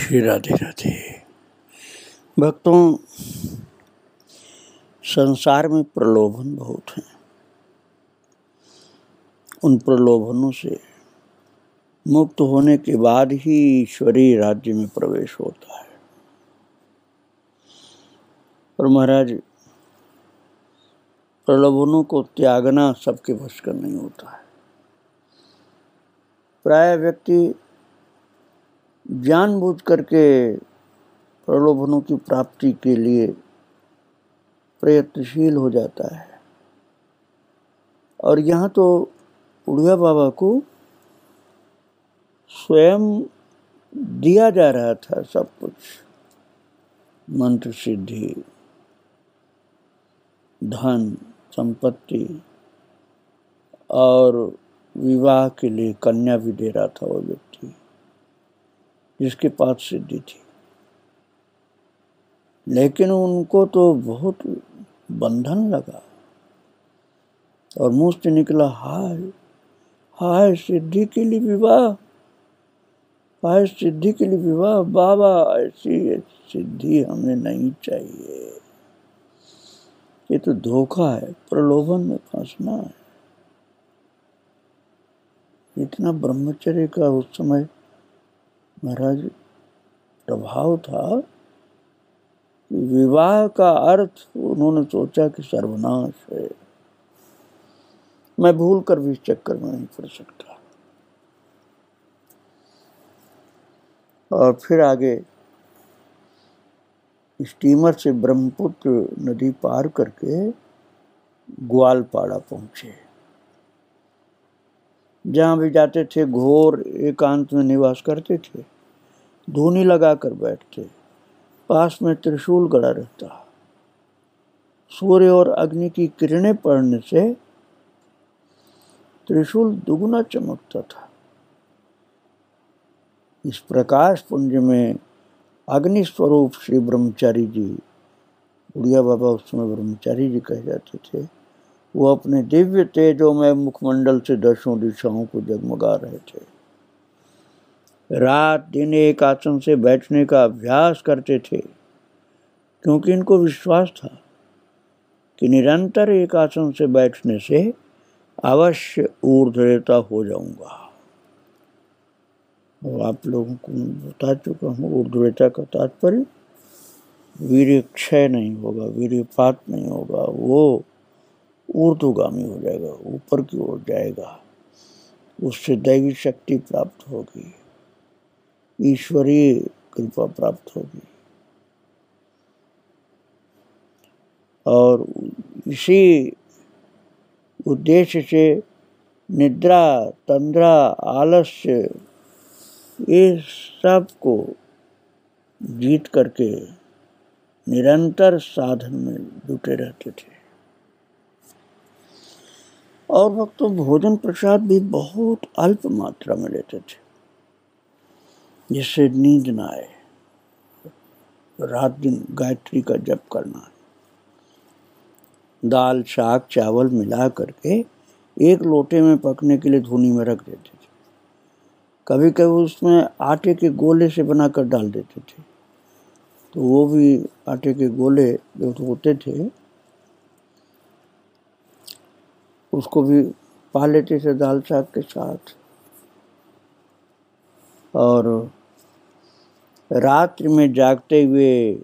श्री राधे। राधे भक्तों, संसार में प्रलोभन बहुत हैं। उन प्रलोभनों से मुक्त होने के बाद ही ईश्वरीय राज्य में प्रवेश होता है। और महाराज, प्रलोभनों को त्यागना सबके बस का नहीं होता है। प्राय व्यक्ति जानबूझ करके प्रलोभनों की प्राप्ति के लिए प्रयत्नशील हो जाता है। और यहाँ तो उड़िया बाबा को स्वयं दिया जा रहा था सब कुछ। मंत्र सिद्धि, धन, संपत्ति और विवाह के लिए कन्या भी दे रहा था वो व्यक्ति। जिसके पास सिद्धि थी। लेकिन उनको तो बहुत बंधन लगा और मुँह से निकला, हाय हाय, सिद्धि के लिए विवाह, हाय, सिद्धि के लिए विवाह, बाबा, ऐसी सिद्धि हमें नहीं चाहिए। ये तो धोखा है, प्रलोभन में फंसना है। इतना ब्रह्मचर्य का उस समय महाराज, प्रभाव था विवाह का अर्थ उन्होंने सोचा कि सर्वनाश है। मैं भूल कर भी चक्कर में नहीं पड़ सकता। और फिर आगे, स्टीमर से ब्रह्मपुत्र नदी पार करके ग्वालपाड़ा पहुँचे। जहाँ भी जाते थे, घोर एकांत में निवास करते थे। धूनी लगाकर बैठते। पास में त्रिशूल गड़ा रहता। सूर्य और अग्नि की किरणें पड़ने से त्रिशूल दुगुना चमकता था। इस प्रकाश पुंज में अग्नि स्वरूप श्री ब्रह्मचारी जी, बुढ़िया बाबा उस समय ब्रह्मचारी जी कहे जाते थे, वो अपने दिव्य तेजों में मुखमंडल से दसों दिशाओं को जगमगा रहे थे। रात दिन एक आसन से बैठने का अभ्यास करते थे, क्योंकि इनको विश्वास था कि निरंतर एक आसन से बैठने से अवश्य ऊर्ध्वता हो जाऊँगा। और आप लोगों को बता चुका हूँ ऊर्ध्वता का तात्पर्य वीर क्षय नहीं होगा वीरपात नहीं होगा, वो ऊर्ध्वगामी हो जाएगा, ऊपर की ओर जाएगा, उससे दैवी शक्ति प्राप्त होगी। ईश्वरीय कृपा प्राप्त होगी। और इसी उद्देश्य से निद्रा, तंद्रा, आलस्य, ये सबको जीत करके निरंतर साधन में जुटे रहते थे। और वक्त तो भोजन प्रसाद भी बहुत अल्प मात्रा में लेते थे। जिससे नींद ना आए। रात दिन गायत्री का जप करना दाल शाक चावल मिला करके एक लोटे में पकने के लिए धुनी में रख देते थे। कभी कभी उसमें आटे के गोले से बनाकर डाल देते थे। तो वो भी आटे के गोले जो होते थे, उसको भी पा लेते थे दाल, साग के साथ। और रात्रि में जागते हुए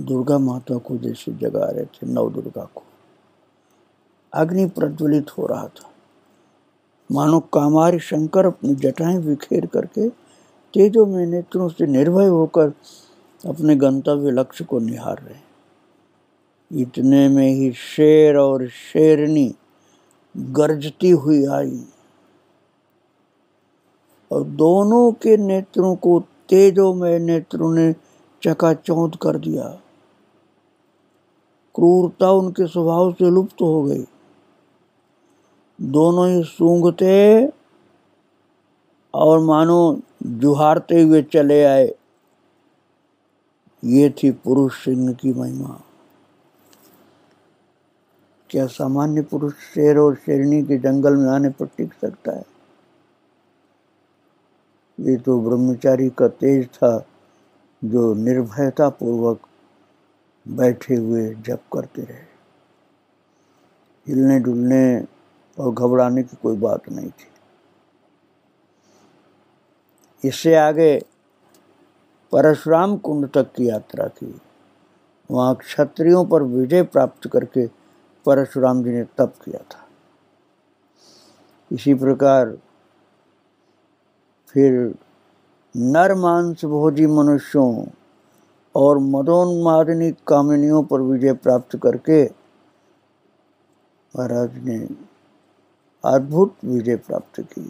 दुर्गा माता को जैसे जगा रहे थे, नव दुर्गा को। अग्नि प्रज्वलित हो रहा था। मानो कामारी शंकर अपनी जटाएँ बिखेर करके तेजो में नेत्रों से निर्भय होकर अपने गंतव्य लक्ष्य को निहार रहे इतने में ही शेर और शेरनी गरजती हुई आई। और दोनों के नेत्रों को तेजोमय नेत्रों ने चकाचौंध कर दिया। क्रूरता उनके स्वभाव से लुप्त हो गई। दोनों ही सूंघते और मानो जुहारते हुए चले आए। ये थी पुरुष सिंह की महिमा। क्या सामान्य पुरुष शेर और शेरनी के जंगल में आने पर टिक सकता है? ये तो ब्रह्मचारी का तेज था, जो निर्भयता पूर्वक बैठे हुए जप करते रहे। हिलने डुलने और घबराने की कोई बात नहीं थी। इससे आगे परशुराम कुंड तक की यात्रा की। वहाँ क्षत्रियों पर विजय प्राप्त करके परशुराम जी ने तप किया था। इसी प्रकार फिर नर मांस भोजी मनुष्यों और मदोन्मादनी कामिनियों पर विजय प्राप्त करके महाराज ने अद्भुत विजय प्राप्त की।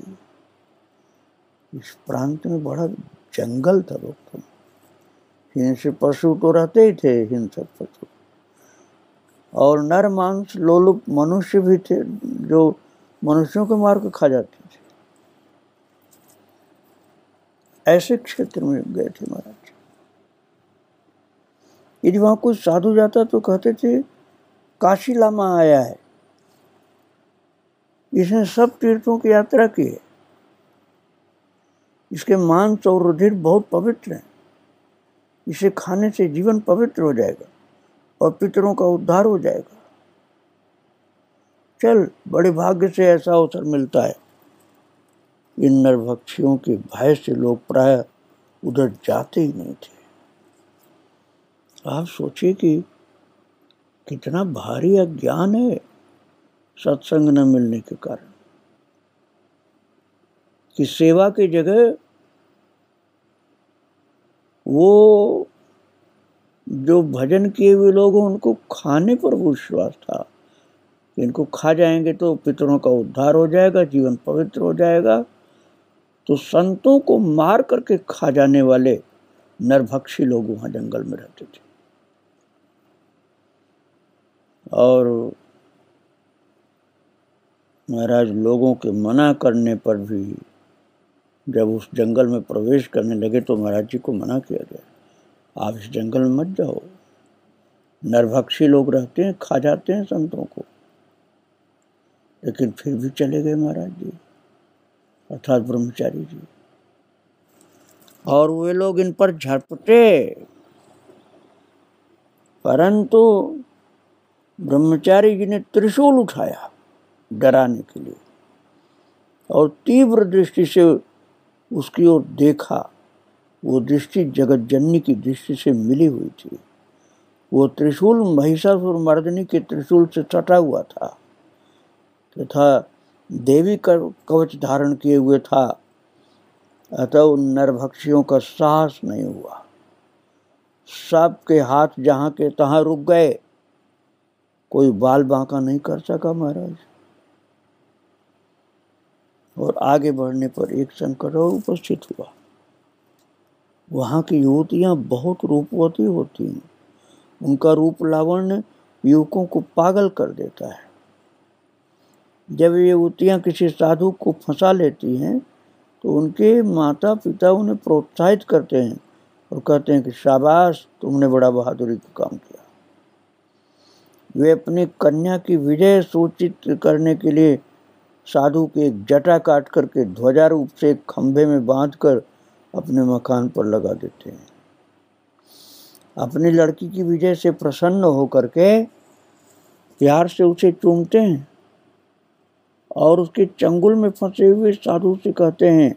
इस प्रांत में बड़ा जंगल था दोस्तों हिंस पशु तो रहते ही थे हिंसक पशु। और नर मांस लोलुप मनुष्य भी थे, जो मनुष्यों को मार कर खा जाते थे ऐसे क्षेत्र में गए थे महाराज। यदि वहाँ कोई साधु जाता तो कहते थे, काशी लामा आया है। इसने सब तीर्थों की यात्रा की है। इसके मांस और रुधिर बहुत पवित्र हैं। इसे खाने से जीवन पवित्र हो जाएगा और पितरों का उद्धार हो जाएगा। चल, बड़े भाग्य से ऐसा अवसर मिलता है। इन नरभक्षियों के भय से लोग प्राय उधर जाते ही नहीं थे। आप सोचिए कि कितना भारी अज्ञान है सत्संग न मिलने के कारण। कि सेवा की जगह वो जो भजन किए हुए लोग हैं, उनको खाने पर विश्वास था इनको खा जाएँगे तो पितरों का उद्धार हो जाएगा, जीवन पवित्र हो जाएगा। तो संतों को मार करके खा जाने वाले नरभक्षी लोग वहाँ जंगल में रहते थे। और महाराज, लोगों के मना करने पर भी जब उस जंगल में प्रवेश करने लगे तो महाराज जी को मना किया गया। आप इस जंगल में मत जाओ। नरभक्षी लोग रहते हैं, खा जाते हैं संतों को। लेकिन फिर भी चले गए महाराज जी। अर्थात ब्रह्मचारी जी। और वे लोग इन पर झपटे परंतु ब्रह्मचारी जी ने त्रिशूल उठाया डराने के लिए और तीव्र दृष्टि से उसकी ओर देखा। वो दृष्टि जगत जननी की दृष्टि से मिली हुई थी। वो त्रिशूल महिषासुर मर्दनी के त्रिशूल से सटा हुआ था। तथा देवी का कवच धारण किए हुए था। अतः उन नरभक्षियों का साहस नहीं हुआ। सबके हाथ जहाँ के तहां रुक गए। कोई बाल बांका नहीं कर सका महाराज। और आगे बढ़ने पर एक संकट और उपस्थित हुआ। वहाँ की युवतियाँ बहुत रूपवती होती हैं। उनका रूप लावण्य युवकों को पागल कर देता है। जब ये युवतियाँ किसी साधु को फंसा लेती हैं तो उनके माता पिता उन्हें प्रोत्साहित करते हैं और कहते हैं कि, शाबाश, तुमने बड़ा बहादुरी का काम किया। वे अपनी कन्या की विजय सूचित करने के लिए साधु के एक जटा काट करके ध्वजा रूप से एक खंभे में बाँध कर अपने मकान पर लगा देते हैं। अपनी लड़की की विजय से प्रसन्न होकर के प्यार से उसे चूमते हैं। और उसके चंगुल में फंसे हुए साधु से कहते हैं,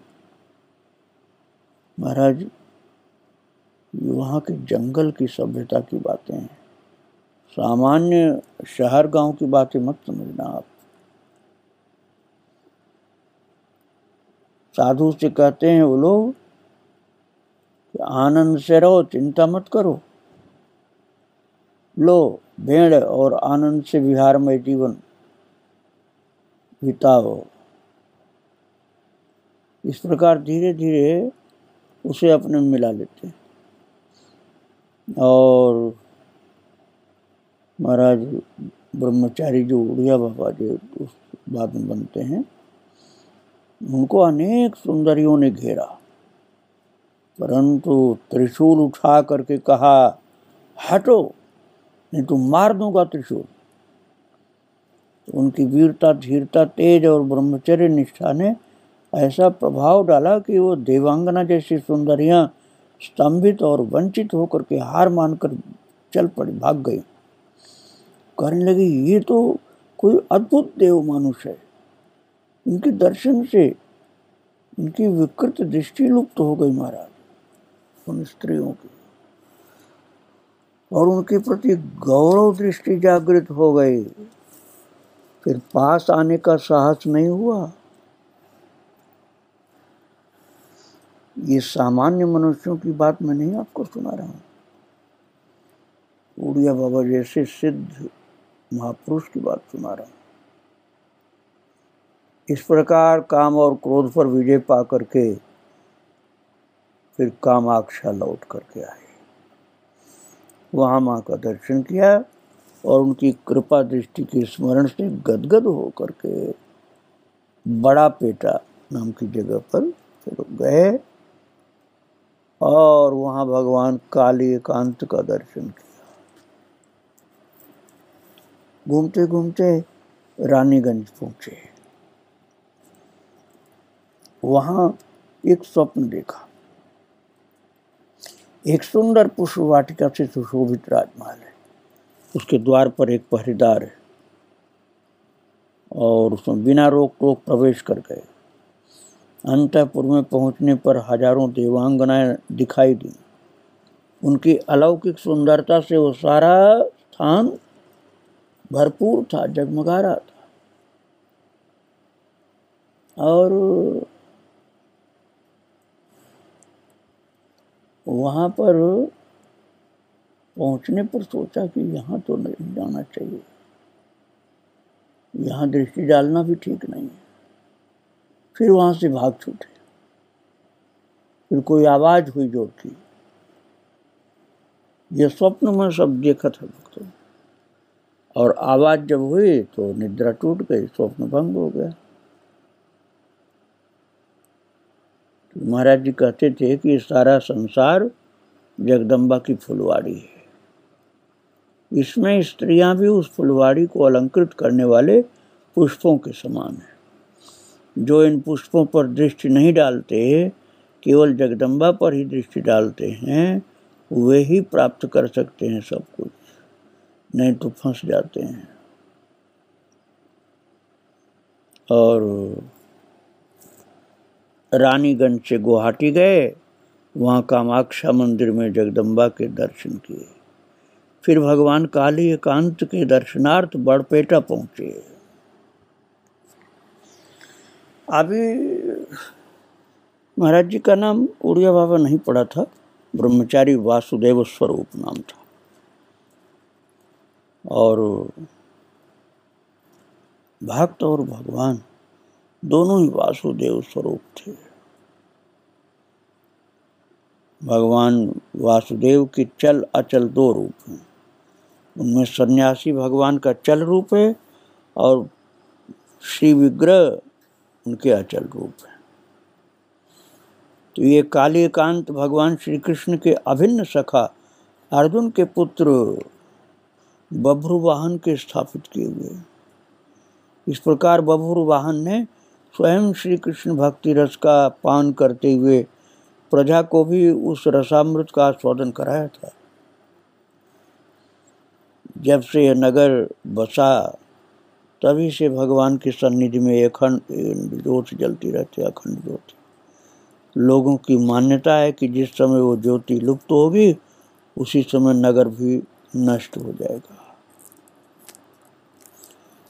महाराज, वहाँ के जंगल की सभ्यता की बातें हैं। सामान्य शहर गाँव की बातें मत समझना आप। साधु से कहते हैं, वो लोग, आनंद से रहो, चिंता मत करो। लो, भेड़ और आनंद से विहार में जीवन। बिताओ। इस प्रकार धीरे धीरे उसे अपने में मिला लेते और महाराज ब्रह्मचारी जो उड़िया बाबा जो उस बाद में बनते हैं, उनको अनेक सुंदरियों ने घेरा। परंतु त्रिशूल उठा करके कहा, हटो, नहीं तो मार दूँगा त्रिशूल। उनकी वीरता, धीरता, तेज और ब्रह्मचर्य निष्ठा ने ऐसा प्रभाव डाला कि वो देवांगना जैसी सुंदरियाँ स्तंभित और वंचित होकर के हार मानकर चल पड़ी, भाग गई। कहने लगी, ये तो कोई अद्भुत देव मानुष है। इनके दर्शन से इनकी विकृत दृष्टि लुप्त हो गई महाराज, उन स्त्रियों की। और उनके प्रति गौरव दृष्टि जागृत हो गई। फिर पास आने का साहस नहीं हुआ। ये सामान्य मनुष्यों की बात मैं नहीं आपको सुना रहा हूँ। उड़िया बाबा जैसे सिद्ध महापुरुष की बात सुना रहा हूँ। इस प्रकार काम और क्रोध पर विजय पा करके फिर कामाक्षा लौट करके आए वहाँ माँ का दर्शन किया। और उनकी कृपा दृष्टि के स्मरण से गदगद हो करके बड़ा पेटा नाम की जगह पर फिर गए और वहाँ भगवान काली एकांत का दर्शन किया। घूमते घूमते रानीगंज पहुँचे। वहाँ एक स्वप्न देखा। एक सुंदर पुष्प वाटिका से सुशोभित राजमहल है। उसके द्वार पर एक पहरेदार है और उसमें बिना रोक टोक प्रवेश कर गए। अंतपुर में पहुँचने पर हज़ारों देवांगनाएँ दिखाई दी। उनकी अलौकिक सुंदरता से वो सारा स्थान भरपूर था, जगमगा रहा था। और वहाँ पर पहुँचने पर सोचा कि यहाँ तो नहीं जाना चाहिए। यहाँ दृष्टि डालना भी ठीक नहीं है। फिर वहाँ से भाग छूटे। फिर कोई आवाज़ हुई ज़ोर की। ये स्वप्न में सब देखा था भक्तों। और आवाज़ जब हुई तो निद्रा टूट गई, स्वप्न भंग हो गया। तो महाराज जी कहते थे कि सारा संसार जगदम्बा की फुलवाड़ी है। इसमें स्त्रियाँ भी उस फुलवाड़ी को अलंकृत करने वाले पुष्पों के समान हैं। जो इन पुष्पों पर दृष्टि नहीं डालते, केवल जगदम्बा पर ही दृष्टि डालते हैं, वे ही प्राप्त कर सकते हैं सब कुछ। नहीं तो फंस जाते हैं। और रानीगंज से गुवाहाटी गए, वहाँ कामाक्षा मंदिर में जगदम्बा के दर्शन किए। फिर भगवान काली एकांत के दर्शनार्थ बड़पेटा पहुँचे। अभी महाराज जी का नाम उड़िया बाबा नहीं पड़ा था, ब्रह्मचारी वासुदेव स्वरूप नाम था। और भक्त और भगवान दोनों ही वासुदेव स्वरूप थे। भगवान वासुदेव की चल अचल दो रूप हैं। उनमें सन्यासी भगवान का चल रूप है और श्री विग्रह उनके अचल रूप है। तो ये कालीकांत भगवान श्री कृष्ण के अभिन्न सखा अर्जुन के पुत्र बभ्रु वाहन के स्थापित किए हुए इस प्रकार बभ्रु वाहन ने स्वयं श्री कृष्ण भक्ति रस का पान करते हुए प्रजा को भी उस रसामृत का आस्वादन कराया था। जब से यह नगर बसा, तभी से भगवान की सन्निधि में अखंड ज्योति जलती रहती है, अखंड ज्योति। लोगों की मान्यता है कि जिस समय वो ज्योति लुप्त होगी, उसी समय नगर भी नष्ट हो जाएगा।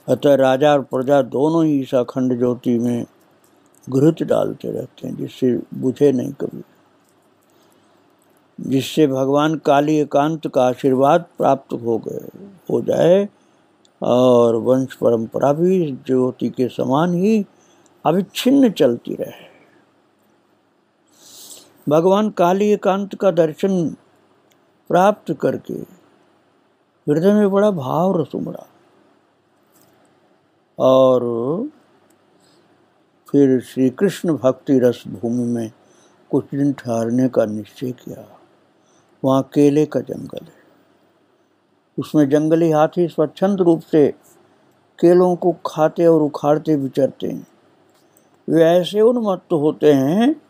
अतः राजा और प्रजा दोनों ही इस अखंड ज्योति में घृत डालते रहते हैं, जिससे बुझे नहीं कभी। जिससे भगवान काली एकांत का आशीर्वाद प्राप्त हो गए, हो जाए। और वंश परंपरा भी ज्योति के समान ही अविच्छिन्न चलती रहे। भगवान काली एकांत का दर्शन प्राप्त करके हृदय में बड़ा भाव रस उमड़ा और फिर श्री कृष्ण भक्ति रस भूमि में कुछ दिन ठहरने का निश्चय किया। वहाँ केले का जंगल है। उसमें जंगली हाथी स्वच्छंद रूप से केलों को खाते और उखाड़ते विचरते हैं। वे ऐसे उन्मत्त होते हैं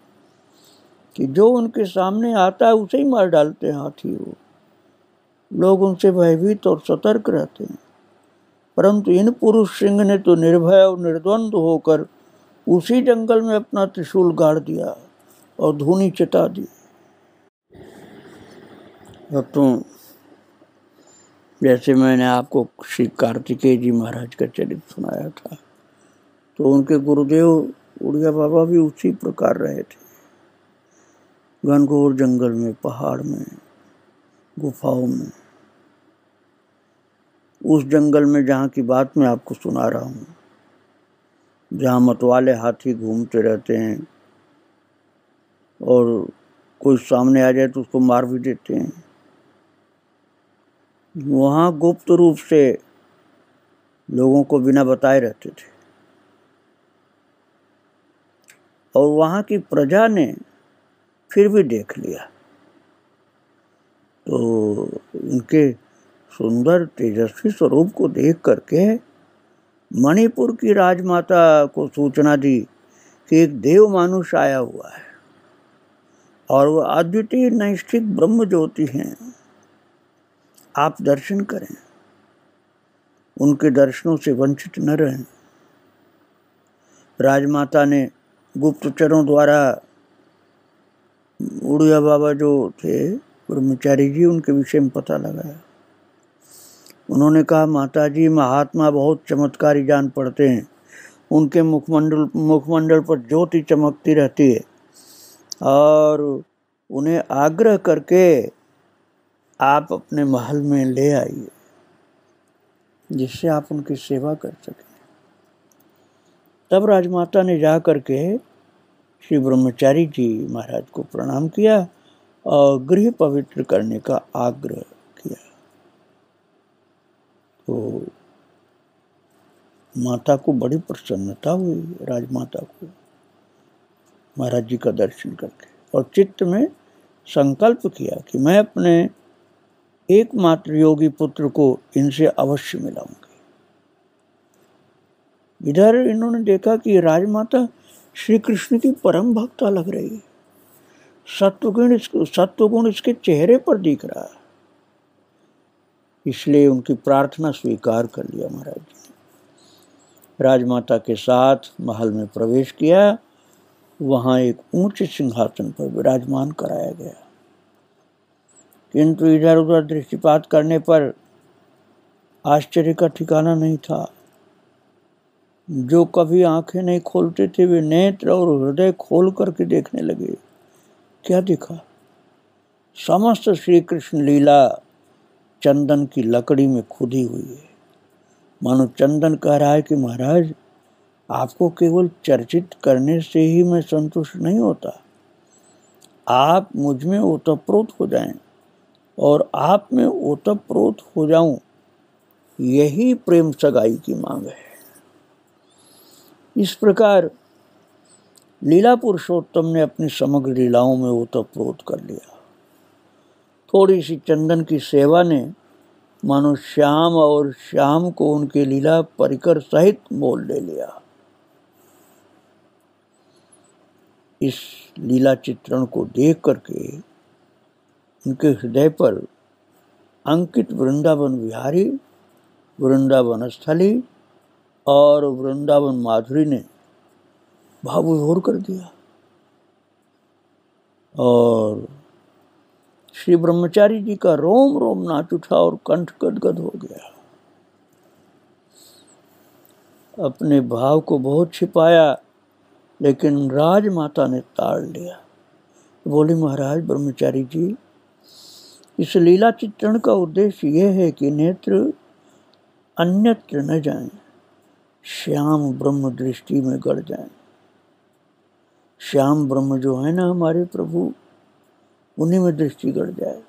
कि जो उनके सामने आता है उसे ही मार डालते हैं हाथी वो। लोग उनसे भयभीत और सतर्क रहते हैं। परंतु इन पुरुष सिंह ने तो निर्भय और निर्द्वंद होकर उसी जंगल में अपना त्रिशूल गाड़ दिया और धूनी चिता दी। भक्तों, जैसे मैंने आपको श्री कार्तिकेय जी महाराज का चरित्र सुनाया था तो उनके गुरुदेव उड़िया बाबा भी उसी प्रकार रहे थे। घनघोर जंगल में, पहाड़ में, गुफाओं में। उस जंगल में जहाँ की बात मैं आपको सुना रहा हूँ, जहाँ मतवाले हाथी घूमते रहते हैं और कोई सामने आ जाए तो उसको मार भी देते हैं। वहाँ गुप्त रूप से लोगों को बिना बताए रहते थे। और वहाँ की प्रजा ने फिर भी देख लिया। तो उनके सुंदर तेजस्वी स्वरूप को देख करके मणिपुर की राजमाता को सूचना दी कि एक देव मानुष आया हुआ है और वह अद्वितीय नैष्ठिक ब्रह्म ज्योति हैं। आप दर्शन करें। उनके दर्शनों से वंचित न रहें। राजमाता ने गुप्तचरों द्वारा उड़िया बाबा जो थे, ब्रह्मचारी जी, उनके विषय में पता लगाया। उन्होंने कहा माता जी महात्मा बहुत चमत्कारी जान पड़ते हैं। उनके मुखमंडल मुखमंडल पर ज्योति चमकती रहती है और उन्हें आग्रह करके आप अपने महल में ले आइए, जिससे आप उनकी सेवा कर सकें। तब राजमाता ने जा करके श्री ब्रह्मचारी जी महाराज को प्रणाम किया और गृह पवित्र करने का आग्रह किया। तो माता को बड़ी प्रसन्नता हुई, राजमाता को महाराज जी का दर्शन करके और चित्त में संकल्प किया कि मैं अपने एकमात्र योगी पुत्र को इनसे अवश्य मिलाऊँगी। इधर इन्होंने देखा कि राजमाता श्री कृष्ण की परम भक्ता लग रही है। सत्वगुण सत्वगुण इसके चेहरे पर दिख रहा है। इसलिए उनकी प्रार्थना स्वीकार कर लिया महाराज जी ने। राजमाता के साथ महल में प्रवेश किया, वहाँ एक ऊँचे सिंहासन पर विराजमान कराया गया। किंतु इधर उधर दृष्टिपात करने पर आश्चर्य का ठिकाना नहीं था। जो कभी आँखें नहीं खोलते थे, वे नेत्र और हृदय खोल करके देखने लगे। क्या देखा? समस्त श्री कृष्ण लीला चंदन की लकड़ी में खुदी हुई है। मानो चंदन कह रहा है कि महाराज, आपको केवल चर्चित करने से ही मैं संतुष्ट नहीं होता। आप मुझमें ओतप्रोत हो जाएँ। और आप में ओतप्रोत हो जाऊँ, यही प्रेम सगाई की मांग है। इस प्रकार लीला पुरुषोत्तम ने अपनी समग्र लीलाओं में ओतप्रोत कर लिया। थोड़ी सी चंदन की सेवा ने मानो श्याम और श्याम को उनके लीला परिकर सहित मोल ले लिया। इस लीला चित्रण को देख करके उनके हृदय पर अंकित वृंदावन विहारी, वृंदावन स्थली और वृंदावन माधुरी ने भाव विभोर कर दिया। और श्री ब्रह्मचारी जी का रोम रोम नाच उठा और कंठ गदगद हो गया। अपने भाव को बहुत छिपाया, लेकिन राजमाता ने ताड़ लिया। बोली, महाराज, ब्रह्मचारी जी इस लीला चित्रण का उद्देश्य यह है कि नेत्र अन्यत्र न जाएँ, श्याम ब्रह्म दृष्टि में गड़ जाएँ। श्याम ब्रह्म जो है ना हमारे प्रभु उन्हीं में दृष्टि गड़ जाए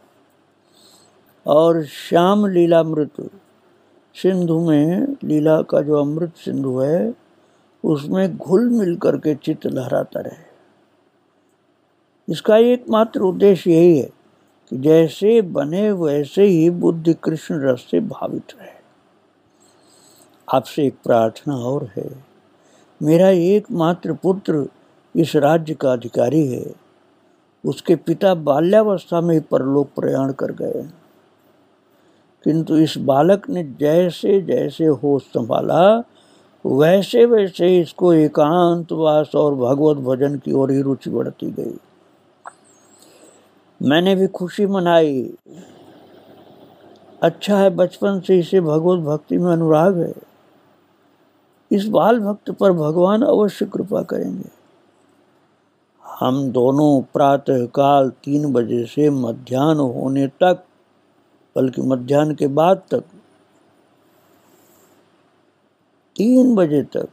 और श्याम लीला मृत सिंधु में लीला का जो अमृत सिंधु है उसमें घुल मिल करके चित्त लहराता रहे इसका एकमात्र उद्देश्य यही है जैसे बने वैसे ही बुद्धि कृष्ण रस से भावित रहे आपसे एक प्रार्थना और है। मेरा एकमात्र पुत्र इस राज्य का अधिकारी है। उसके पिता बाल्यावस्था में ही परलोक प्रयाण कर गए। किंतु इस बालक ने जैसे जैसे होश संभाला, वैसे वैसे इसको एकांतवास और भगवत भजन की ओर ही रुचि बढ़ती गई। मैंने भी खुशी मनाई। अच्छा है बचपन से इसे भगवत भक्ति में अनुराग है। इस बाल भक्त पर भगवान अवश्य कृपा करेंगे। हम दोनों प्रातः काल तीन बजे से मध्यान्ह होने तक, बल्कि मध्यान्ह के बाद तक, तीन बजे तक,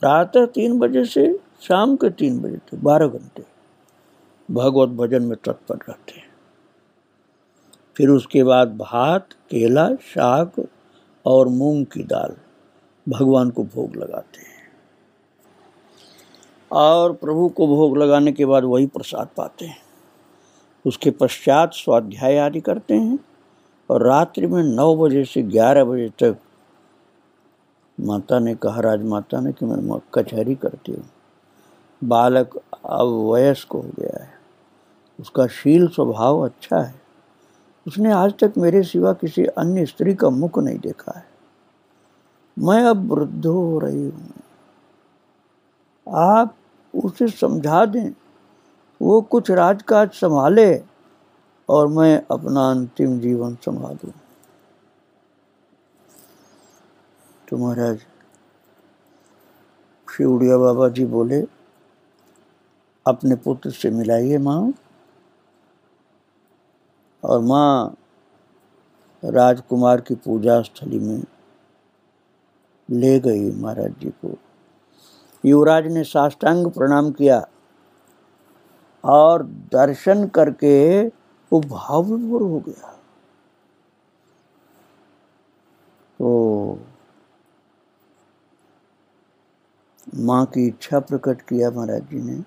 प्रातः तीन बजे से शाम के तीन बजे तक, बारह घंटे। भगवत भजन में तत्पर रहते हैं। फिर उसके बाद भात, केला शाक और मूंग की दाल भगवान को भोग लगाते हैं। और प्रभु को भोग लगाने के बाद वही प्रसाद पाते हैं। उसके पश्चात स्वाध्याय आदि करते हैं और रात्रि में नौ बजे से ग्यारह बजे तक माता ने कहा, राजमाता ने कि मैं कचहरी करती हूँ। बालक अब वयस्क हो गया है। उसका शील स्वभाव अच्छा है। उसने आज तक मेरे सिवा किसी अन्य स्त्री का मुख नहीं देखा है। मैं अब वृद्ध हो रही हूँ। आप उसे समझा दें। वो कुछ राजकाज संभाले और मैं अपना अंतिम जीवन संभालू। तो महाराज, शिवड़िया बाबा जी बोले अपने पुत्र से मिलाइए माँ। और माँ राजकुमार की पूजा स्थली में ले गई महाराज जी को। युवराज ने साष्टांग प्रणाम किया और दर्शन करके वो भाव विभोर हो गया। तो माँ की इच्छा प्रकट किया महाराज जी ने।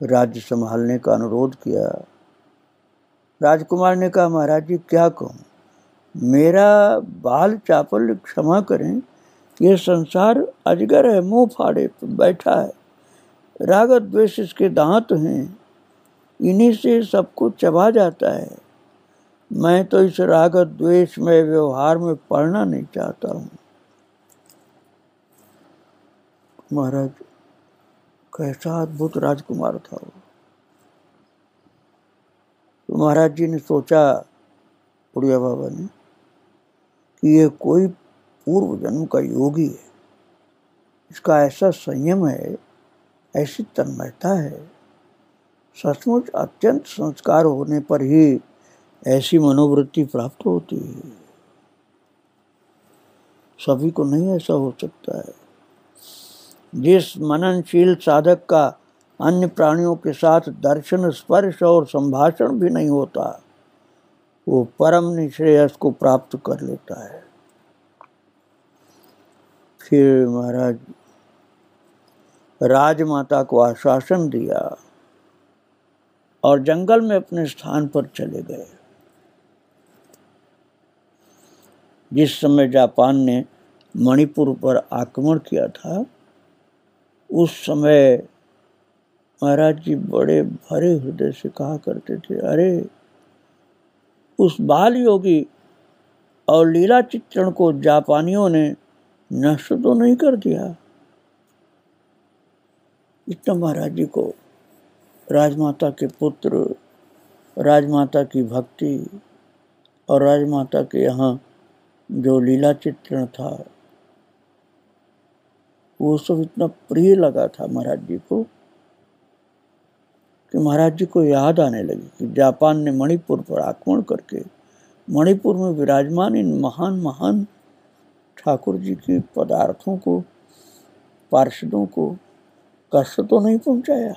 राज्य संभालने का अनुरोध किया। राजकुमार ने कहा, महाराज जी, क्या कहूँ? मेरा बाल चापल क्षमा करें, ये संसार अजगर है, मुँह फाड़े, बैठा है। रागत द्वेष इसके दांत हैं, इन्हीं से सब कुछ चबा जाता है। मैं तो इस रागत द्वेष में, व्यवहार में पढ़ना नहीं चाहता हूँ। महाराज कैसा अद्भुत राजकुमार था वो। तो महाराज जी ने सोचा उड़िया बाबा ने, कि ये कोई पूर्व जन्म का योगी है, इसका ऐसा संयम है, ऐसी तन्मयता है, सचमुच अत्यंत संस्कार होने पर ही ऐसी मनोवृत्ति प्राप्त होती है। सभी को नहीं ऐसा हो सकता है। जिस मननशील साधक का अन्य प्राणियों के साथ दर्शन, स्पर्श और संभाषण भी नहीं होता, वो परम निश्रेयस को प्राप्त कर लेता है। फिर महाराज, राजमाता को आश्वासन दिया और जंगल में अपने स्थान पर चले गए। जिस समय जापान ने मणिपुर पर आक्रमण किया था उस समय महाराज जी बड़े भरे हृदय से कहा करते थे, अरे, उस बाल योगी और लीला चित्रण को जापानियों ने नष्ट तो नहीं कर दिया? इतना महाराज जी को राजमाता के पुत्र, राजमाता की भक्ति और राजमाता के यहाँ जो लीला चित्रण था वो सब इतना प्रिय लगा था महाराज जी को कि महाराज जी को याद आने लगी कि जापान ने मणिपुर पर आक्रमण करके मणिपुर में विराजमान इन महान महान ठाकुर जी के पदार्थों को, पार्षदों को कष्ट तो नहीं पहुँचाया।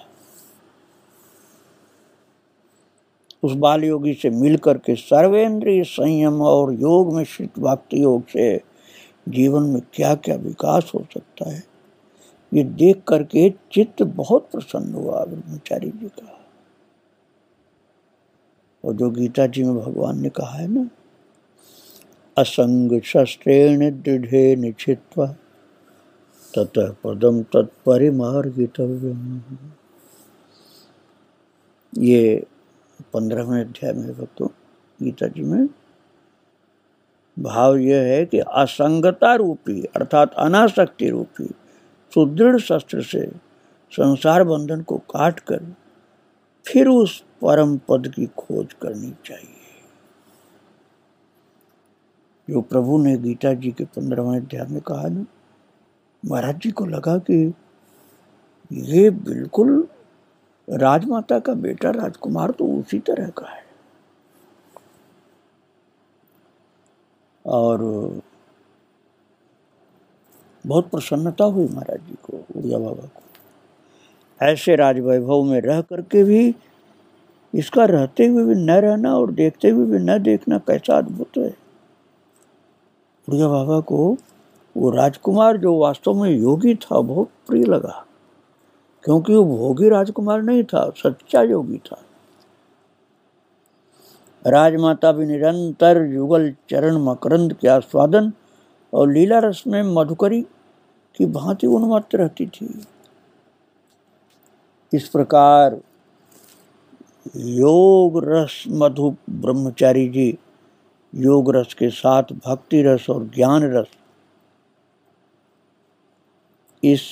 उस बाल योगी से मिलकर के सर्वेंद्रीय संयम और योग में श्रित भक्ति योग से जीवन में क्या क्या विकास हो सकता है? ये देख करके चित्त बहुत प्रसन्न हुआ, ब्रह्मचारी जी का। और जो गीता जी में भगवान ने कहा है ना, असंग शस्त्रेण दृढ़ निश्चित्वा ततः पदम तत्परिमार्गितव्य ये पंद्रहवें अध्याय में भक्तों, गीता जी में। भाव यह है कि असंगता रूपी, अर्थात अनाशक्ति रूपी सुदृढ़ शस्त्र से संसार बंधन को काट कर फिर उस परम पद की खोज करनी चाहिए। जो प्रभु ने गीता जी के पंद्रहवें अध्याय में कहा ना, महाराज जी को लगा कि ये बिल्कुल राजमाता का बेटा राजकुमार तो उसी तरह का है। और बहुत प्रसन्नता हुई महाराज जी को, उड़िया बाबा को। ऐसे राजवैभव में रह करके भी, इसका रहते हुए भी न रहना और देखते हुए भी न देखना कैसा अद्भुत है। उड़िया बाबा को वो राजकुमार जो वास्तव में योगी था, बहुत प्रिय लगा। क्योंकि वो भोगी राजकुमार नहीं था, सच्चा योगी था। राजमाता भी निरंतर युगल चरण मकरंद के आस्वादन और लीला रस में मधुकरी की भांति उन्मत्त रहती थी। इस प्रकार योग रस मधु ब्रह्मचारी जी योग रस के साथ भक्ति रस और ज्ञान रस इस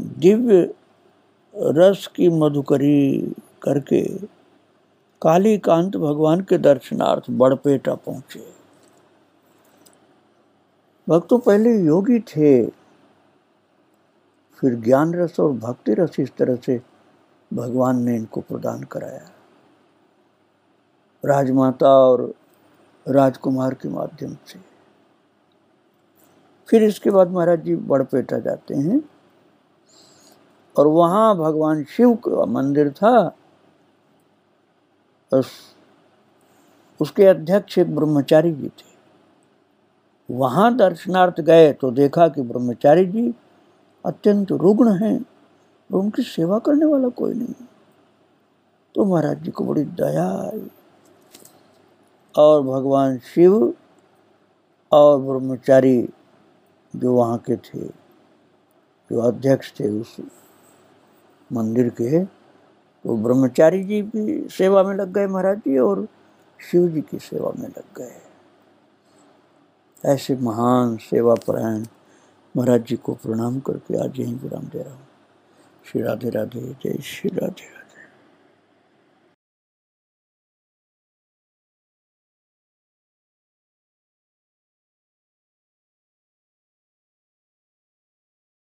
दिव्य रस की मधुकरी करके काली कांत भगवान के दर्शनार्थ बड़पेटा पहुँचे। भक्त तो पहले योगी थे, फिर ज्ञान रस और भक्ति रस इस तरह से भगवान ने इनको प्रदान कराया। राजमाता और राजकुमार के माध्यम से। फिर इसके बाद महाराज जी बड़पेटा जाते हैं और वहाँ भगवान शिव का मंदिर था। उस, उसके अध्यक्ष एक ब्रह्मचारी जी थे। वहाँ दर्शनार्थ गए तो देखा कि ब्रह्मचारी जी अत्यंत रुग्ण हैं और उनकी सेवा करने वाला कोई नहीं तो महाराज जी को बड़ी दया आई और भगवान शिव और ब्रह्मचारी जो वहाँ के थे, जो अध्यक्ष थे उस मंदिर के तो ब्रह्मचारी जी भी सेवा में लग गए महाराज जी और शिव जी की सेवा में लग गए। ऐसे महान सेवा परायण महाराज जी को प्रणाम करके आज यहीं विराम दे रहा हूँ। श्री राधे राधे, जय श्री राधे।